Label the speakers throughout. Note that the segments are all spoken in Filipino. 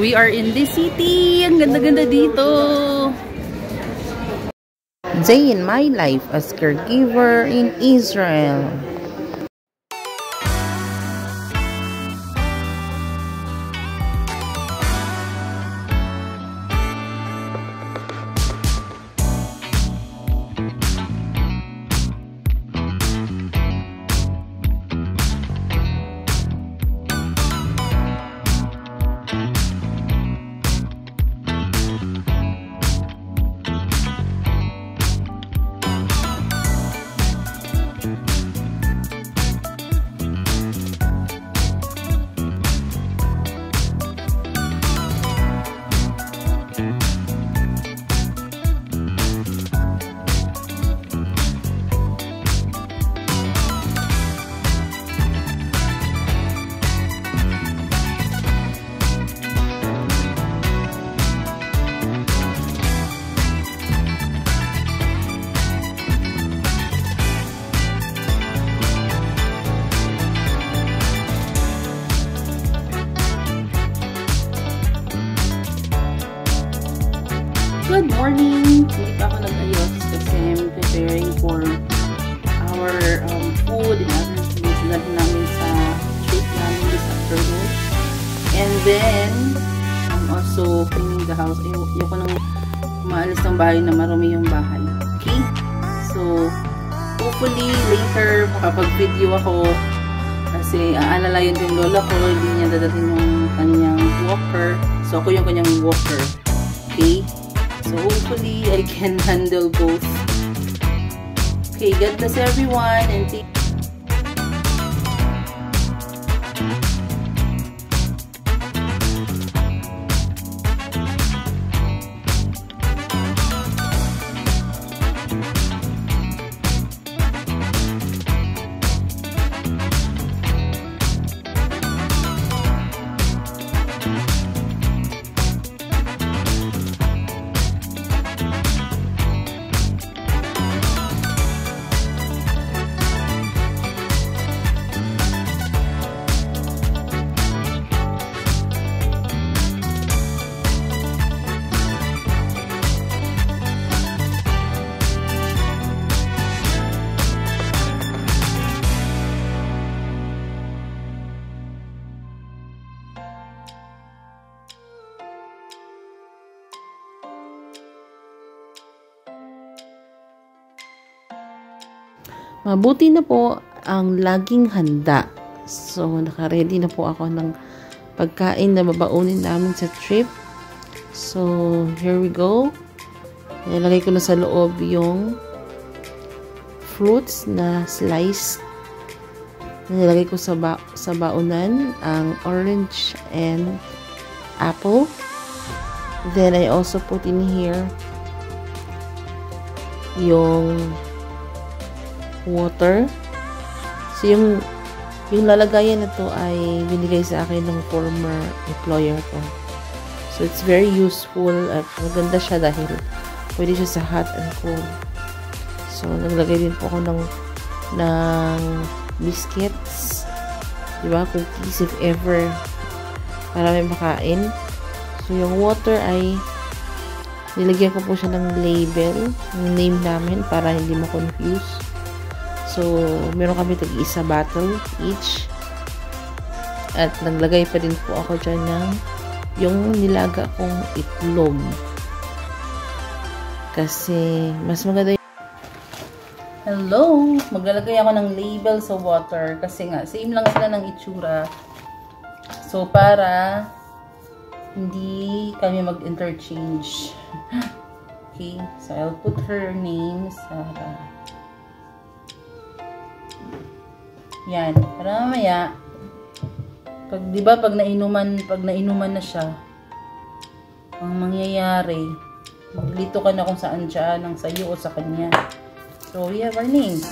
Speaker 1: We are in the city. Ang ganda-ganda dito. Day in my life as caregiver in Israel. Na namin sa trip namin this afternoon. And then, I'm also cleaning the house. Ay, ayoko nang maalis ng bahay na marumi yung bahay. Okay? So, hopefully later makapag-video ako kasi aalalayan ko yung lola ko, hindi niya dadating yung kanyang walker. So, ako yung kanyang walker. Okay? So hopefully I can handle both. Okay, God bless everyone and take Mabuti na po ang laging handa. So, naka-ready na po ako ng pagkain na babaunin namin sa trip. So, here we go. Nilagay ko na sa loob yung fruits na slice. Nilagay ko sa, ba sa baunan ang orange and apple. Then, I also put in here yung water. So, yung, yung lalagayan na ay binigay sa akin ng former employer ko. So, it's very useful at maganda siya dahil pwede siya sa hot and cold. So, naglagay din po ako ng, ng biscuits. Diba? Cookies if ever para may makain. So, yung water ay nilagyan ko po siya ng label, ng name namin para hindi ma-confuse. So, meron kami tag-isa bottle each. At naglagay pa din po ako dyan ng yung nilaga kong itlog. Kasi, mas maganda Hello! Maglalagay ako ng label sa water kasi nga, same lang sila ng itsura. So, para hindi kami mag-interchange. okay, so I'll put her name, Sarah. Yan. Para mamaya, pag, di ba, pag nainuman, pag nainuman na siya, ang mangyayari, maglito ka na kung saan siya, ng sayo o sa kanya. So, our names.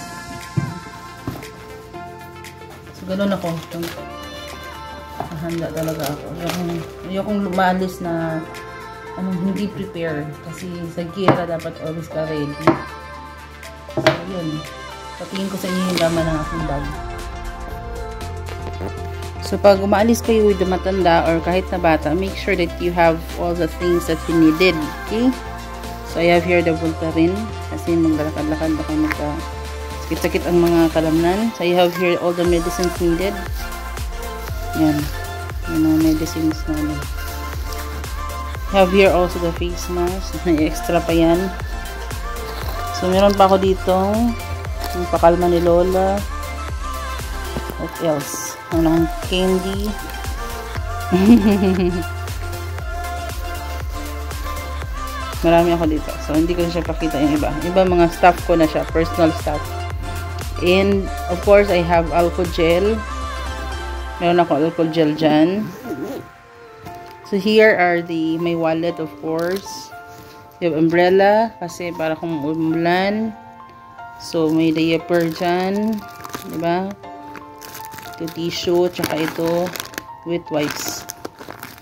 Speaker 1: So, ganun ako. Handa talaga ako. Ayokong, ayokong lumalis na anong hindi prepare. Kasi sa gira dapat always ka ready. So, yun. Patingin ko sa inyo yung laman ng aking bag. So, pag umaalis kayo with the matanda or kahit na bata, make sure that you have all the things that you needed. Okay? So, I have here the Voltaren. Kasi maglalakad-lakad baka magka sakit-sakit ang mga kalamnan. So, I have here all the medicines needed. Yan. Yung mga medicines namin. I have here also the face mask. May extra pa yan. So, meron pa ako dito. Yung pakalma ni Lola. What else? Walang candy. Marami ako dito. So, hindi ko siya pakita yung iba. Iba mga stuff ko na siya. Personal stuff. And, of course, I have alcohol gel. Meron ako alcohol gel dyan. So, here are the, my wallet, of course. Have umbrella. Kasi para kung umulan. So, may diaper dyan. Diba? Ito tissue, tsaka ito wet wipes.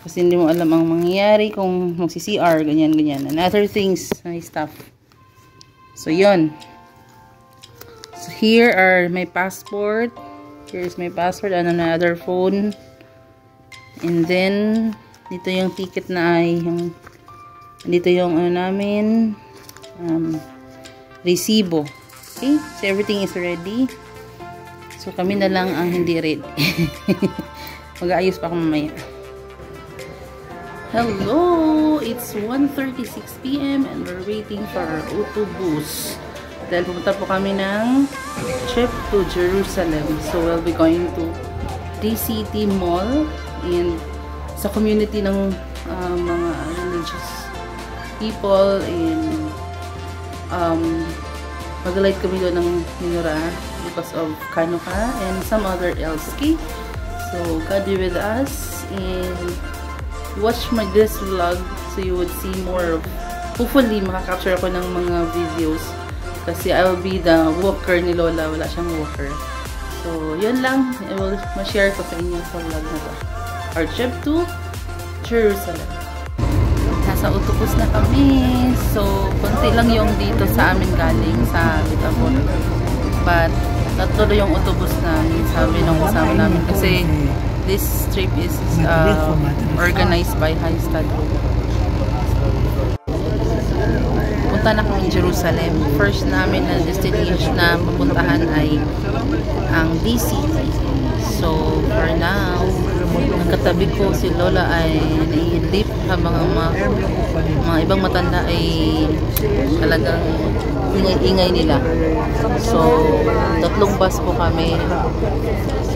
Speaker 1: Kasi hindi mo alam ang mangyayari kung magsi-CR, ganyan, ganyan. And other things, my stuff. So, yun. So, here are my passport. Here's my passport and another phone. And then, dito yung ticket na ay, yung, dito yung ano namin, um, resibo. Okay? So, everything is ready. So, kami na lang ang hindi ready. Mag-aayos pa ako mamaya. Hello! It's 1.36pm and we're waiting for our autobus. Dahil pumunta po kami ng trip to Jerusalem. So, we'll be going to DCT Mall and sa community ng uh, mga religious people and um, mag-light kami doon ng minura because of Kanuka and some other else. Okay? So, God be with us and watch my this vlog so you would see more of hopefully makakapture ako ng mga videos kasi I will be the walker ni Lola. Wala siyang walker. So, yun lang. I will ma-share ko sa inyo sa vlog na to. Our trip to Jerusalem. Nasa utupos na kami. So, konti lang yung dito sa amin galing sa Bitabon. But, tatlo yung autobus namin sabi nung kasama namin. Kasi this trip is uh, organized by High Study punta na kami Jerusalem. First namin na destination na pupuntahan ay ang DC so for now nagkatabi ko si Lola ay naiilip habang ang mga, mga ibang matanda ay talagang ingay-ingay nila. So, tatlong bus po kami.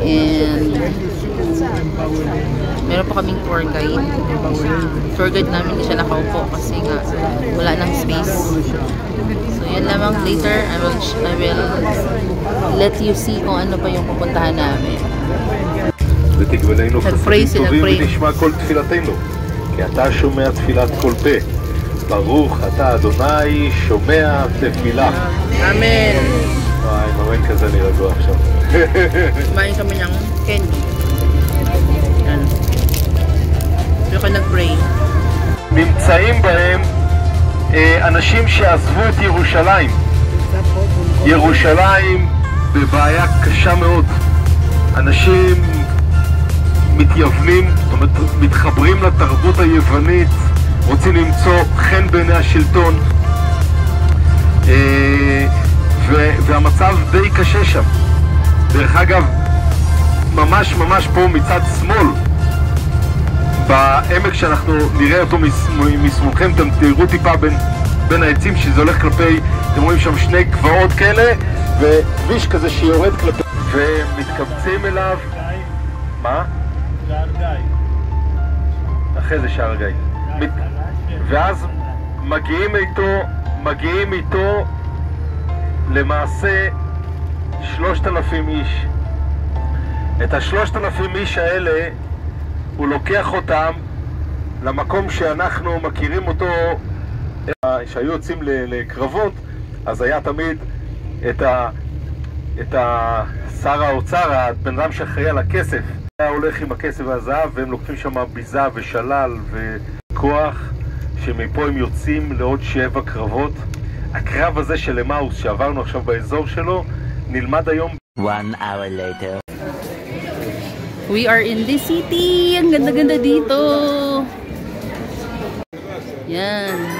Speaker 1: And, meron pa kaming tour guide. Tour guide namin hindi siya nakaupo kasi nga wala nang space. So, yun lamang. Later, I will, I will let you see kung ano pa yung pupuntahan namin.
Speaker 2: ותגמלנו חסדים טובים ונשמע כל תפילתנו, כי אתה שומע תפילת כל פה. ברוך אתה אדוני שומע תפילה.
Speaker 1: אמן.
Speaker 2: וואי, מאמן כזה אני רגוע עכשיו.
Speaker 1: Kami ng candy. Yan. Pero nag-pray.
Speaker 2: נמצאים בהם אה, אנשים שעזבו את ירושלים. ירושלים בבעיה קשה מאוד. אנשים מתייוונים, זאת אומרת, מתחברים לתרבות היוונית, רוצים למצוא חן בעיני השלטון, אה, והמצב די קשה שם. דרך אגב, ממש ממש פה מצד שמאל, בעמק שאנחנו נראה אותו משמאלכם, אתם תראו טיפה בין, בין העצים שזה הולך כלפי, אתם רואים שם שני גבעות כאלה, וכביש כזה שיורד כלפי, ומתקבצים אליו. מה? שער גיא. אחרי זה שער גיא. ואז מגיעים איתו, מגיעים איתו למעשה שלושת אלפים איש. את השלושת אלפים איש האלה הוא לוקח אותם למקום שאנחנו מכירים אותו, שהיו יוצאים לקרבות, אז היה תמיד את, ה, את ה, שר האוצר, הבן אדם שאחראי על הכסף, היה הולך עם הכסף והזהב והם לוקחים שם ביזה ושלל וכוח שמפה הם יוצאים לעוד שבע קרבות. הקרב הזה של אמאוס שעברנו עכשיו באזור שלו, נלמד היום. One hour later.
Speaker 3: We are in the city. Ang ganda-ganda dito. Yan.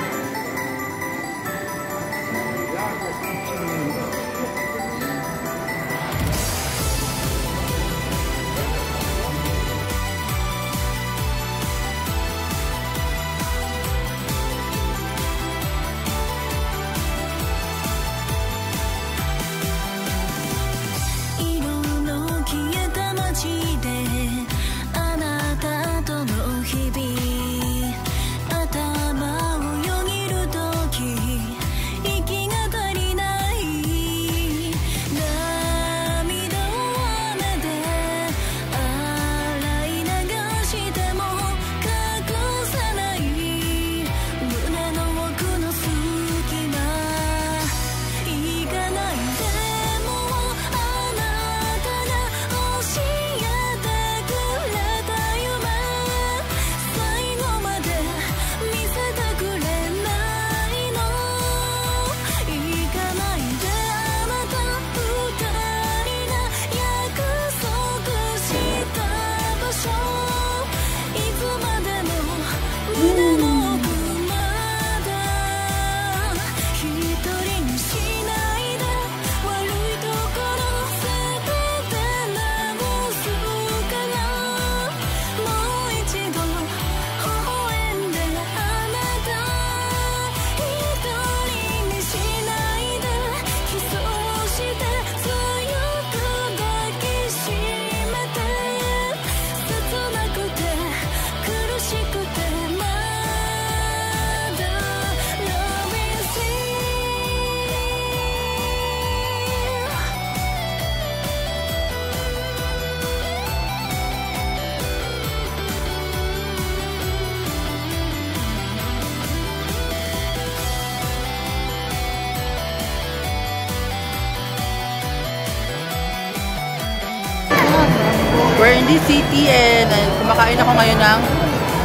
Speaker 3: This city and uh, kumakain ako ngayon ng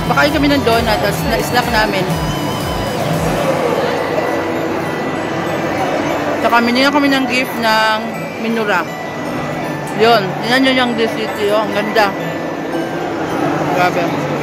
Speaker 3: kumakain kami ng donut tapos na-snack namin. Saka kami niya kami ng gift ng Minura. Yun, yan yun yung this city. Oh, ang ganda. Grabe.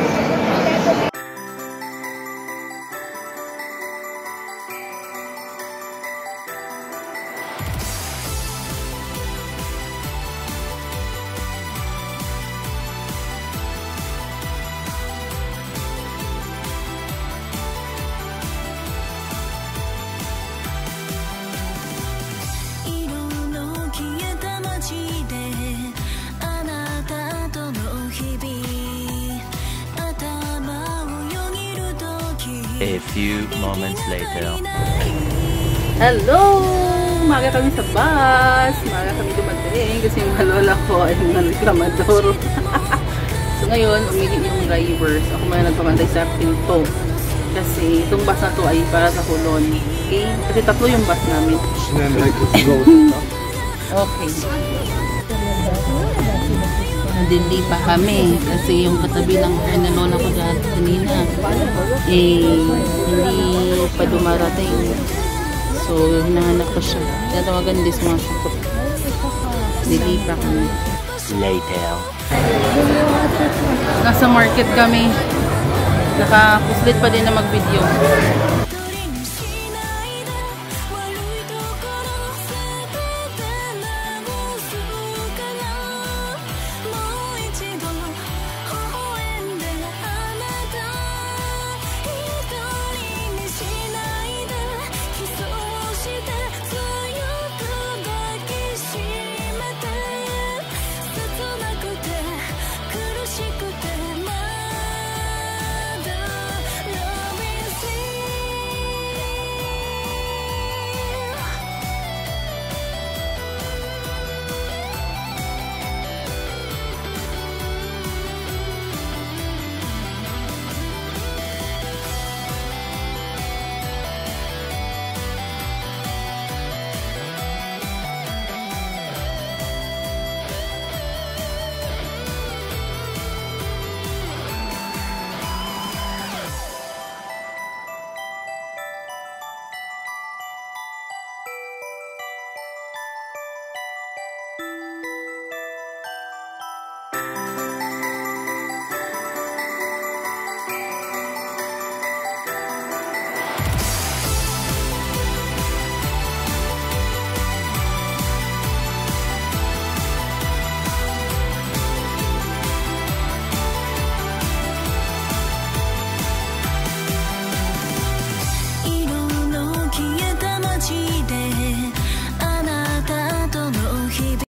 Speaker 4: A few moments later.
Speaker 3: Hello! Umaga kami sa bus. Umaga kami dumating kasi yung lola ko ay mga reklamador. so ngayon, umili yung drivers. Ako muna nagpamantay sa pinto. Kasi itong bus na to ay para sa Kulon. Okay? Kasi tatlo yung bus namin. Okay. Nadindi pa kami kasi yung katabi ng pinalola ko dahil kanina eh hindi pa dumarating. So, hinahanap ko siya. Tinatawagan din mga sakot. Dili pa kami.
Speaker 4: Later.
Speaker 3: Nasa market kami. Nakakuslit pa din na mag-video.